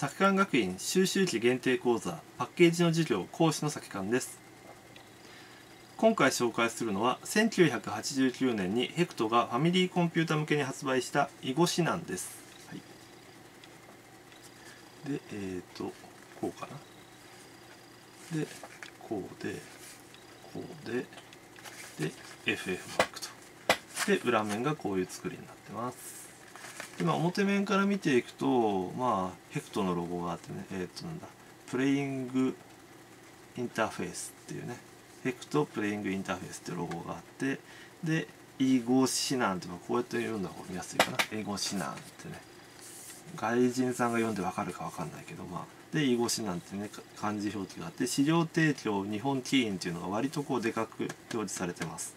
作館学院収集期限定講座パッケージの授業講師の作館です。今回紹介するのは1989年にヘクトがファミリーコンピュータ向けに発売した囲碁指南です、はい、でえっ、ー、とこうかな。でこうでこうでで FF マークと。で裏面がこういう作りになってます。で、まあ、表面から見ていくとまあヘクトのロゴがあってねえっ、となんだプレイングインターフェースっていうねヘクトプレイングインターフェースっていうロゴがあってで囲碁指南ってこうやって読んだ方が見やすいかな。英語指南ってね外人さんが読んでわかるかわかんないけどまあで囲碁指南ってね漢字表記があって資料提供日本棋院っていうのが割とこうでかく表示されてます。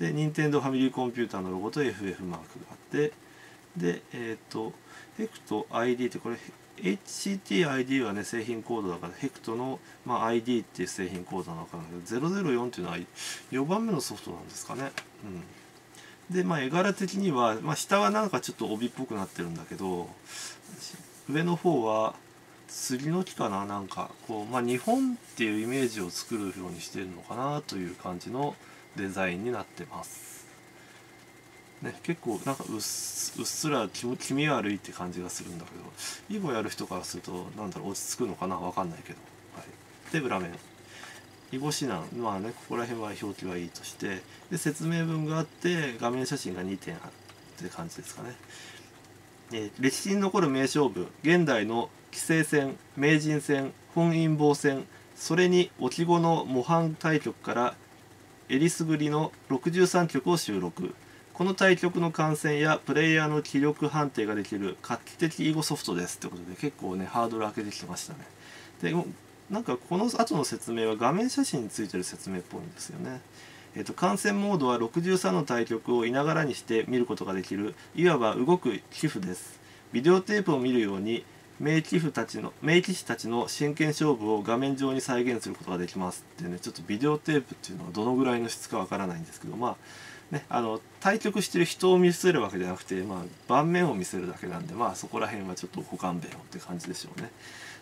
で任天堂ファミリーコンピューターのロゴと FF マークがあってでえっ、ー、とヘクト ID ってこれ HCTID はね製品コードだからヘクトの、まあ、ID っていう製品コードなのかなけど004っていうのは4番目のソフトなんですかね。うん、でまあ絵柄的には、まあ、下はなんかちょっと帯っぽくなってるんだけど上の方は杉の木かななんかこう、まあ、日本っていうイメージを作るようにしてるのかなという感じのデザインになってます。ね、結構なんかうっすら気気味悪いって感じがするんだけど囲碁やる人からするとなんだろう落ち着くのかな分かんないけど、はい、で裏面。囲碁指南まあねここら辺は表記はいいとしてで説明文があって画面写真が2点あって感じですかね、え歴史に残る名勝負。現代の棋聖戦名人戦本因坊戦それに置き後の模範対局からえりすぐりの63局を収録。この対局の観戦やプレイヤーの気力判定ができる画期的囲碁ソフトですってことで結構ねハードル上げてきてましたね。でなんかこの後の説明は画面写真についてる説明っぽいんですよね。えーと、観戦モードは63の対局をいながらにして見ることができるいわば動く寄付です。ビデオテープを見るように名棋士たちの名棋士たちの真剣勝負を画面上に再現することができますってねちょっとビデオテープっていうのはどのぐらいの質かわからないんですけどまあね、あの対局してる人を見せるわけじゃなくて、まあ、盤面を見せるだけなんで、まあ、そこら辺はちょっとご勘弁をって感じでしょうね。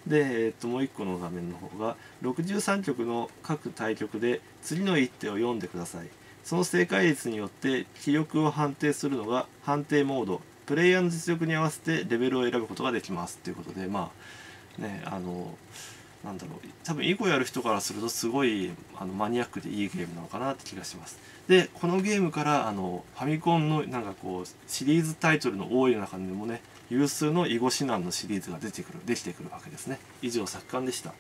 で、え、っともう一個の画面の方が63局の各対局で次の一手を読んでください。その正解率によって気力を判定するのが判定モードプレイヤーの実力に合わせてレベルを選ぶことができます。ということでまあねあのなんだろう。多分囲碁やる人からするとすごいあのマニアックでいいゲームなのかなって気がします。でこのゲームからあのファミコンのなんかこうシリーズタイトルの多い中でもね有数の囲碁指南のシリーズが出てくるできてくるわけですね。以上作館でした。